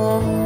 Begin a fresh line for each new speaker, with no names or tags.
Oh.